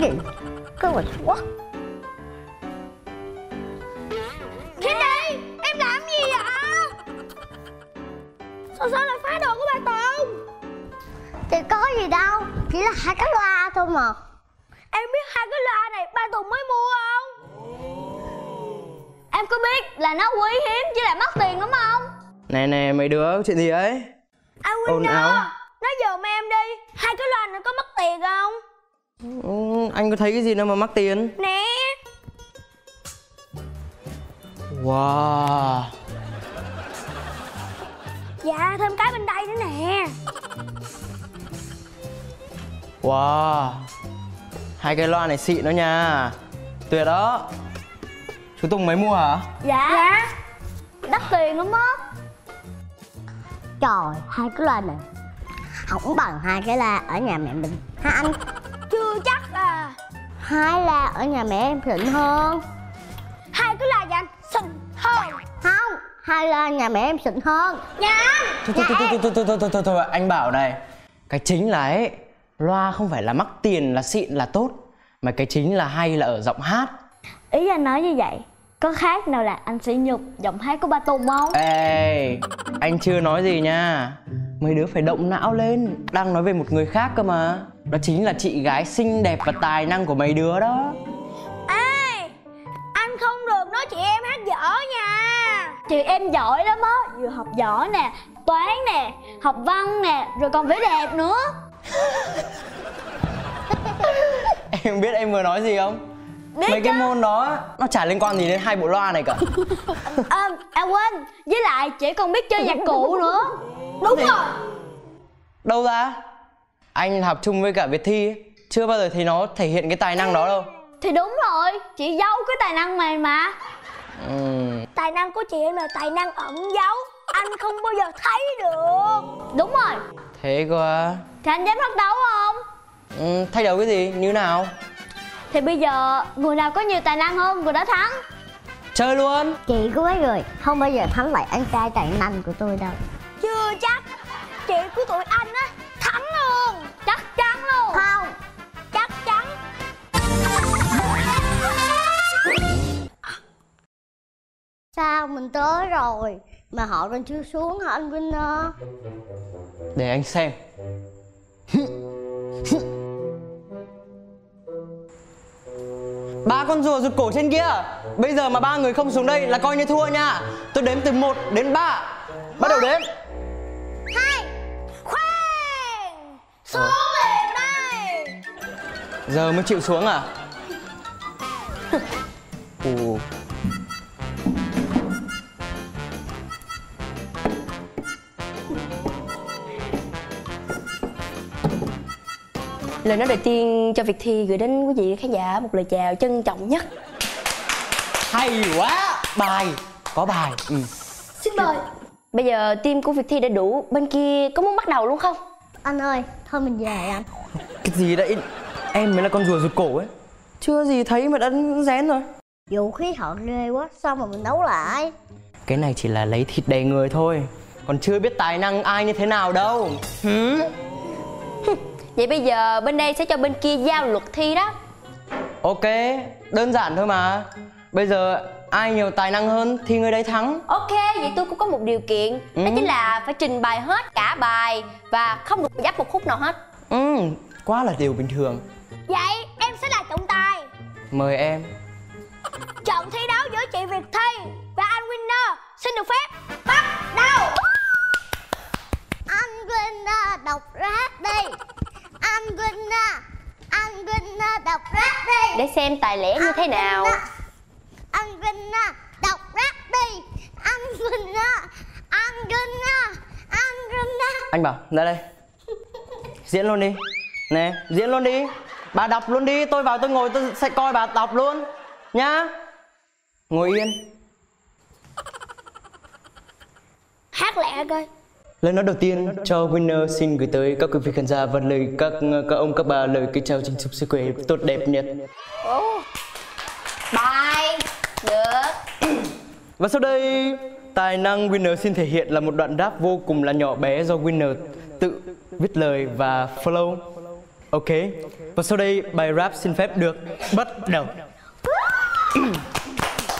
gì Cái quỳnh quá. Candy Em làm gì vậy Sao sao lại phá đồ của bà Tùng Thì có gì đâu Chỉ là hai cái loa thôi mà. Em biết hai cái loa này ba Tùng mới mua không? Em có biết là nó quý hiếm chứ lại mất tiền đúng không? Nè nè mấy đứa chuyện gì ấy? Ồn Winner ào. Nói giùm em đi. Hai cái loa này có mất tiền không ừ, Anh có thấy cái gì đâu mà mắc tiền? Nè. Wow. Dạ thêm cái bên đây nữa nè. Wow. Hai cái loa này xịn đó nha. Tuyệt đó. Chú Tùng mới mua hả? Dạ. Dạ. Đắt tiền lắm á. Trời hai cái loa này. Không bằng hai cái loa ở nhà mẹ mình. Ha anh Chưa chắc à. Hai loa ở nhà mẹ em xịn hơn. Hai cái loa dành xinh hơn. Không Hai loa nhà mẹ em xịn hơn. Dạ anh. Thôi thôi thôi thôi thôi thôi thôi thôi thôi anh bảo này. Cái chính là ấy Loa không phải là mắc tiền là xịn là tốt Mà cái chính là hay là ở giọng hát. Ý anh nói như vậy Có khác nào là anh sỉ nhục giọng hát của ba Tùng không? Ê Anh chưa nói gì nha Mấy đứa phải động não lên. Đang nói về một người khác cơ mà. Đó chính là chị gái xinh đẹp và tài năng của mấy đứa đó. Ê Anh không được nói chị em hát dở nha. Chị em giỏi lắm á. Vừa học võ nè Toán nè Học văn nè Rồi còn vẽ đẹp nữa. Em biết em vừa nói gì không? Biết Mấy cái chứ. môn đó Nó chả liên quan gì đến hai bộ loa này cả. À, à quên. Với lại chị còn biết chơi nhạc cụ nữa Đúng rồi Đâu ra? Anh học chung với cả Việt Thi ấy. Chưa bao giờ thấy nó thể hiện cái tài năng đó đâu Thì đúng rồi Chị giấu cái tài năng này mà Ừm, Tài năng của chị em là tài năng ẩn giấu Anh không bao giờ thấy được Đúng rồi Thế cơ à? Thì anh dám thách đấu không Ừm, Thách đấu cái gì? Như nào? Thì bây giờ người nào có nhiều tài năng hơn người đó thắng Chơi luôn Chị của mấy người không bao giờ thắng lại anh trai tài năng của tôi đâu Chưa chắc. Chị của tụi anh á Thắng luôn. Chắc chắn luôn. Không. Chắc chắn. Sao mình tới rồi Mà họ còn chưa xuống hả anh Winner Để anh xem. Ba con rùa rụt cổ trên kia. Bây giờ mà ba người không xuống đây là coi như thua nha. Tôi đếm từ 1 đến 3 Bắt đầu đếm Giờ mới chịu xuống à? Ồ. Lời nói đầu tiên cho Việt Thi gửi đến quý vị khán giả một lời chào trân trọng nhất. Hay quá! Bài. Có bài. Ừ. Xin mời. Bây giờ team của Việt Thi đã đủ Bên kia có muốn bắt đầu luôn không? Anh ơi thôi mình về anh Cái gì đấy Em mới là con rùa rụt cổ ấy. Chưa gì thấy mà đã rén rồi. Vũ khí họ ghê quá Sao mà mình đấu lại? Cái này chỉ là lấy thịt đầy người thôi Còn chưa biết tài năng ai như thế nào đâu. Hứ? Vậy bây giờ bên đây sẽ cho bên kia giao luật thi đó. Ok Đơn giản thôi mà. Bây giờ ai nhiều tài năng hơn thì người đấy thắng. Ok, vậy tôi cũng có một điều kiện Đó Ừ. chính là phải trình bày hết cả bài Và không được dắt một khúc nào hết. Ừ Quá là điều bình thường Vậy em sẽ là trọng tài. Mời em. Trận thi đấu giữa chị Việt Thi Và anh Winner. Xin được phép Bắt đầu. Anh Winner đọc rap đi. Anh Winner Anh Winner đọc rap đi. Để xem tài lẻ như thế nào. Anh Winner đọc rap đi. Anh Winner Anh Winner Anh Winner. Anh bảo ra đây. Diễn luôn đi. Nè diễn luôn đi Bà đọc luôn đi Tôi vào tôi ngồi tôi sẽ coi bà đọc luôn Nhá. Ngồi yên. Hát lẹ coi. Lời nói đầu tiên cho winner xin gửi tới các quý vị khán giả và lời các các ông các bà lời kính chào chinh chúc sức khỏe tốt đẹp nhất. Bài Được. Và sau đây tài năng winner xin thể hiện là một đoạn rap vô cùng là nhỏ bé do winner tự viết lời và flow. Ok. Và sau đây bài rap xin phép được bắt đầu.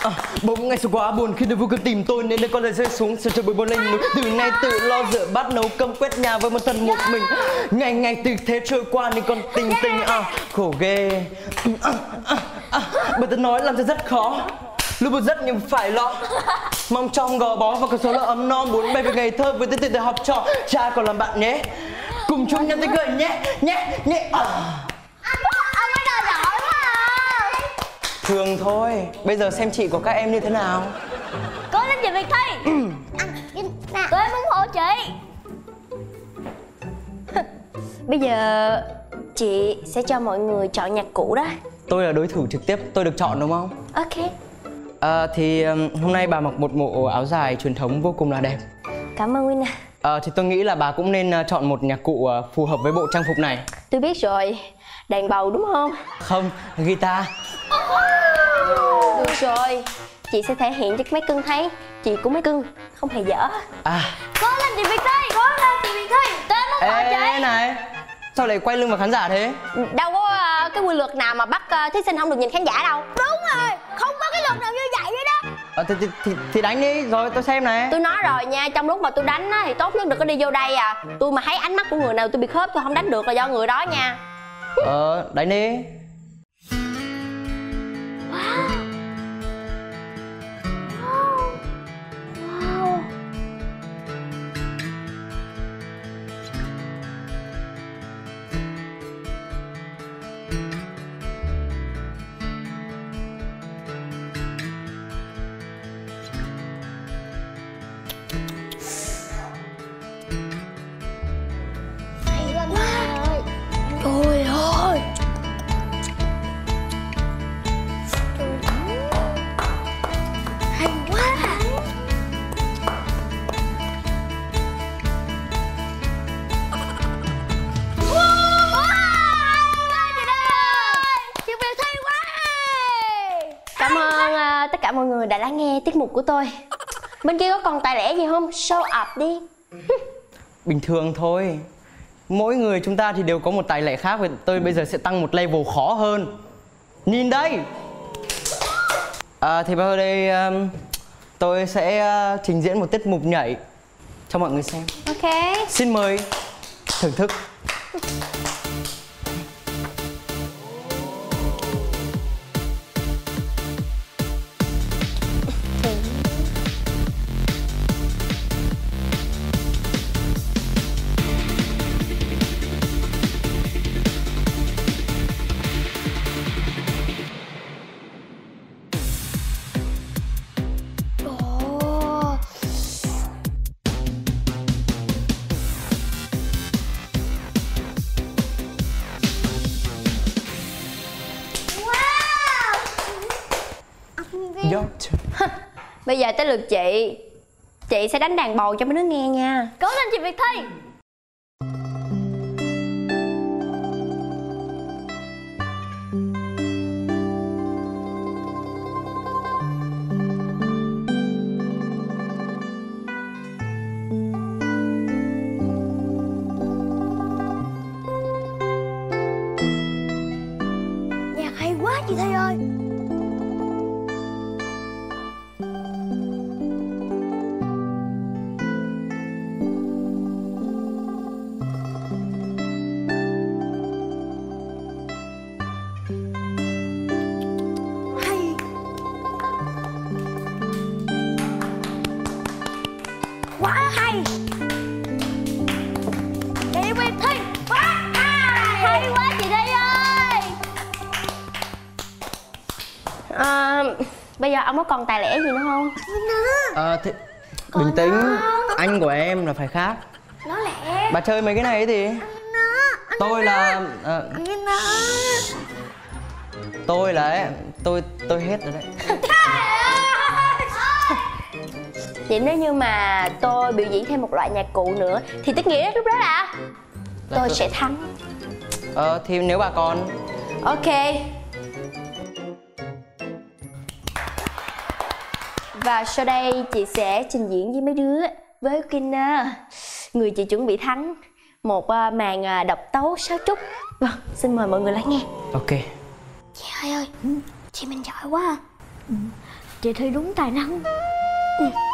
À, bỗng ngày xưa quá buồn khi tôi vui cứ tìm tôi nên đây con lại rơi xuống sân trời bồi bồn lên núi. Từ nay tự lo rửa bát nấu cơm quét nhà với một thân một mình. Ngày ngày từ thế trôi qua nên con tình tình à, khổ ghê. Ừ, à, à, à, bởi tôi nói làm cho rất khó. Lúc buồn rất nhưng phải lo. Mong trong gò bó và có số là ấm no muốn bay về ngày thơ với tên từ học trò. Cha còn làm bạn nhé cùng chung nhau tới cười nhé nhé nhé. À. Ông ấy đòi giỏi quá à thường thôi bây giờ xem chị của các em như thế nào. Cố lên chị Việt Thi. Tôi muốn hộ chị. Bây giờ chị sẽ cho mọi người chọn nhạc cụ đó. Tôi là đối thủ trực tiếp tôi được chọn đúng không? Ok. À, thì hôm nay bà mặc một bộ áo dài truyền thống vô cùng là đẹp. Cảm ơn Win À, thì tôi nghĩ là bà cũng nên uh, chọn một nhạc cụ uh, phù hợp với bộ trang phục này. Tôi biết rồi. Đàn bầu đúng không? Không, guitar. Được rồi. Chị sẽ thể hiện cho mấy cưng thấy. Chị cũng mấy cưng Không hề dở. À, Cố lên chị Việt Thi Cố lên chị Việt Thi. Muốn hộ ê, chị này, sao lại quay lưng vào khán giả thế? Đâu có ờ, cái quy luật nào mà bắt ờ, thí sinh không được nhìn khán giả đâu. Đúng rồi. Không có cái luật nào như vậy À, thì, thì, thì, thì đánh đi, rồi tôi xem này. Tôi nói rồi nha Trong lúc mà tôi đánh á, thì tốt nhất đừng có đi vô đây à Tôi mà thấy ánh mắt của người nào tôi bị khớp tôi không đánh được là do người đó nha Ờ, đánh đi. Mục của tôi Bên kia có còn tài lẻ gì không? Show up đi Bình thường thôi. Mỗi người chúng ta thì đều có một tài lẻ khác và tôi bây giờ sẽ tăng một level khó hơn. Nhìn đây. À, thì bây giờ đây um, tôi sẽ uh, trình diễn một tiết mục nhảy cho mọi người xem. Ok Xin mời thưởng thức. Bây giờ tới lượt chị. Chị sẽ đánh đàn bầu cho mấy đứa nghe nha. Cố lên chị Việt Thi. Chị Thi quá hay hay quá chị Thi ơi à, Bây giờ ông có còn tài lẻ gì nữa không? À, thì, bình tĩnh. Anh của em là phải khác. Nó lẹ Bà chơi mấy cái này ấy thì? Tôi là à, tôi là ấy, tôi tôi hết rồi đấy. Vậy nếu như mà tôi biểu diễn thêm một loại nhạc cụ nữa Thì tức nghĩa lúc đó là Tôi sẽ thắng. Ờ thì nếu bà còn Ok. Và sau đây chị sẽ trình diễn với mấy đứa Với Kinder Người chị chuẩn bị thắng Một à, màn à, độc tấu sáo trúc. Vâng, xin mời mọi người lắng nghe. Ok. Chị ơi ơi Chị mình giỏi quá à. Ừ, Chị Thi đúng tài năng. Ủa,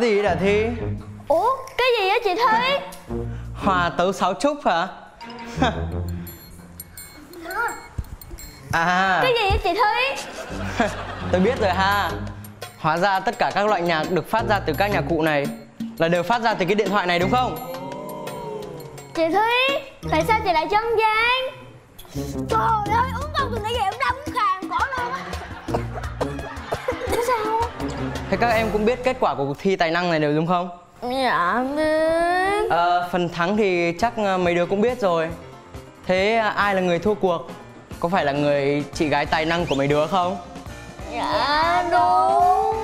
cái gì đã Thi? Ủa cái gì á chị Thi Hòa tấu sáo trúc hả? à, Cái gì á chị Thi tôi biết rồi ha Hóa ra tất cả các loại nhạc được phát ra từ các nhạc cụ này Là đều phát ra từ cái điện thoại này đúng không? Chị Thi Tại sao chị lại chân gian Trời ơi uống con từ nãy giờ các em cũng biết kết quả của cuộc thi tài năng này đều đúng không? Dạ biết Ờ, phần thắng thì chắc ờ, mấy đứa cũng biết rồi Thế à, ai là người thua cuộc? Có phải là người chị gái tài năng của mấy đứa không? Dạ đúng